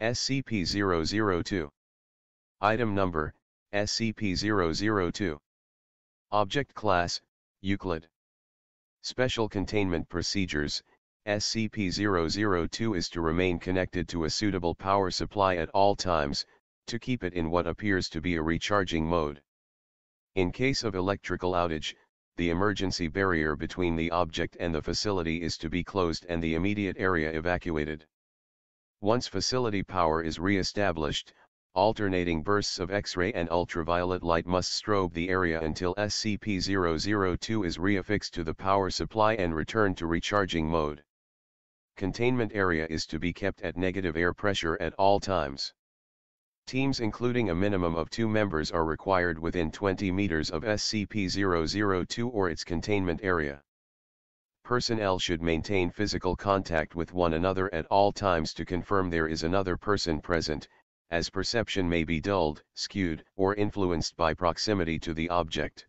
SCP-002 Item Number, SCP-002 Object Class, Euclid Special Containment Procedures, SCP-002 is to remain connected to a suitable power supply at all times, to keep it in what appears to be a recharging mode. In case of electrical outage, the emergency barrier between the object and the facility is to be closed and the immediate area evacuated. Once facility power is re-established, alternating bursts of X-ray and ultraviolet light must strobe the area until SCP-002 is reaffixed to the power supply and returned to recharging mode. Containment area is to be kept at negative air pressure at all times. Teams including a minimum of two members are required within 20 meters of SCP-002 or its containment area. Personnel should maintain physical contact with one another at all times to confirm there is another person present, as perception may be dulled, skewed, or influenced by proximity to the object.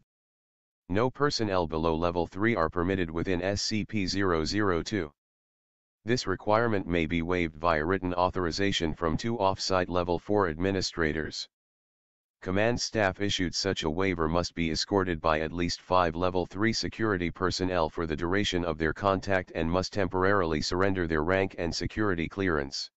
No personnel below level 3 are permitted within SCP-002. This requirement may be waived via written authorization from two off-site level 4 administrators. Command staff issued such a waiver must be escorted by at least 5 level 3 security personnel for the duration of their contact and must temporarily surrender their rank and security clearance.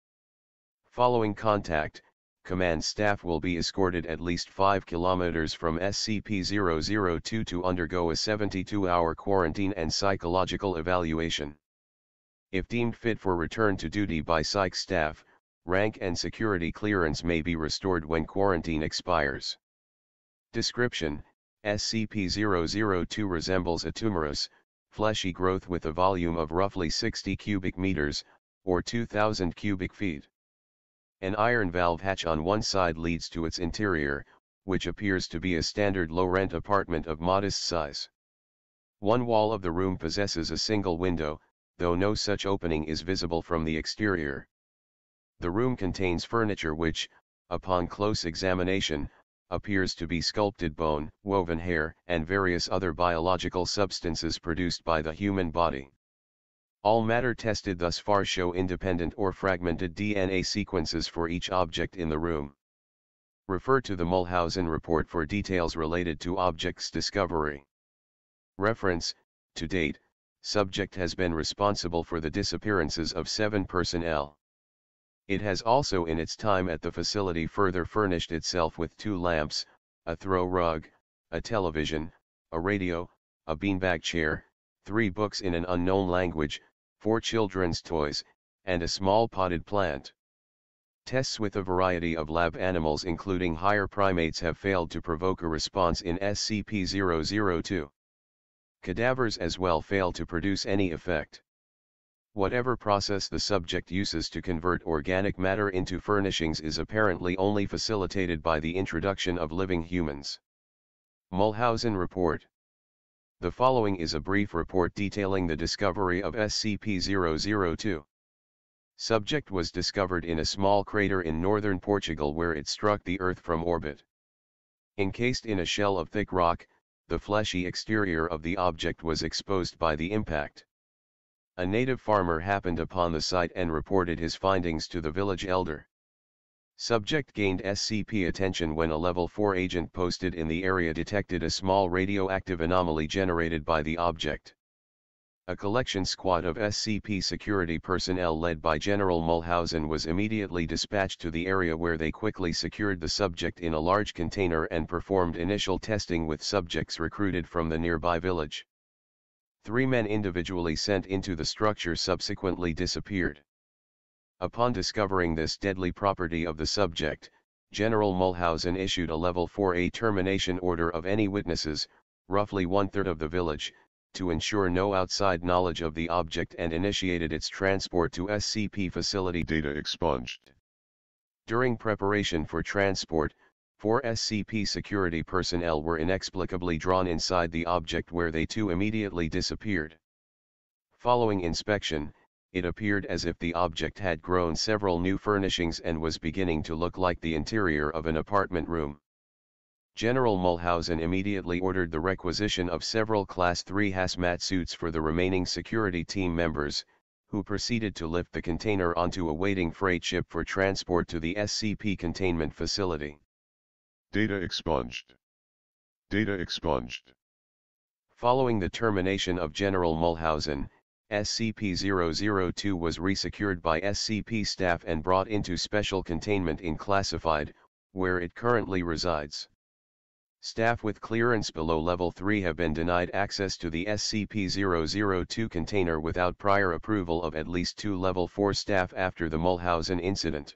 Following contact, command staff will be escorted at least 5 kilometers from SCP-002 to undergo a 72-hour quarantine and psychological evaluation. If deemed fit for return to duty by psych staff, rank and security clearance may be restored when quarantine expires. Description, SCP-002 resembles a tumorous, fleshy growth with a volume of roughly 60 cubic meters, or 2,000 cubic feet. An iron valve hatch on one side leads to its interior, which appears to be a standard low-rent apartment of modest size. One wall of the room possesses a single window, though no such opening is visible from the exterior. The room contains furniture which, upon close examination, appears to be sculpted bone, woven hair, and various other biological substances produced by the human body. All matter tested thus far show independent or fragmented DNA sequences for each object in the room. Refer to the Mulhausen report for details related to objects discovery. Reference, to date, subject has been responsible for the disappearances of seven personnel. It has also in its time at the facility further furnished itself with two lamps, a throw rug, a television, a radio, a beanbag chair, three books in an unknown language, four children's toys, and a small potted plant. Tests with a variety of lab animals including higher primates have failed to provoke a response in SCP-002 cadavers as well fail to produce any effect. Whatever process the subject uses to convert organic matter into furnishings is apparently only facilitated by the introduction of living humans. Mulhausen Report The following is a brief report detailing the discovery of SCP-002. Subject was discovered in a small crater in northern Portugal where it struck the Earth from orbit. Encased in a shell of thick rock, the fleshy exterior of the object was exposed by the impact. A native farmer happened upon the site and reported his findings to the village elder. Subject gained SCP attention when a level 4 agent posted in the area detected a small radioactive anomaly generated by the object. A collection squad of SCP security personnel led by General Mulhausen was immediately dispatched to the area where they quickly secured the subject in a large container and performed initial testing with subjects recruited from the nearby village. Three men individually sent into the structure subsequently disappeared. Upon discovering this deadly property of the subject, General Mulhausen issued a Level 4A termination order of any witnesses, roughly one-third of the village, to ensure no outside knowledge of the object and initiated its transport to SCP facility data expunged. During preparation for transport, four SCP security personnel were inexplicably drawn inside the object where they too immediately disappeared. Following inspection, it appeared as if the object had grown several new furnishings and was beginning to look like the interior of an apartment room. General Mulhausen immediately ordered the requisition of several Class 3 hazmat suits for the remaining security team members, who proceeded to lift the container onto a waiting freight ship for transport to the SCP containment facility. Data expunged. Data expunged. Following the termination of General Mulhausen, SCP-002 was resecured by SCP staff and brought into special containment in classified, where it currently resides. Staff with clearance below Level 3 have been denied access to the SCP-002 container without prior approval of at least two Level 4 staff after the Mulhausen incident.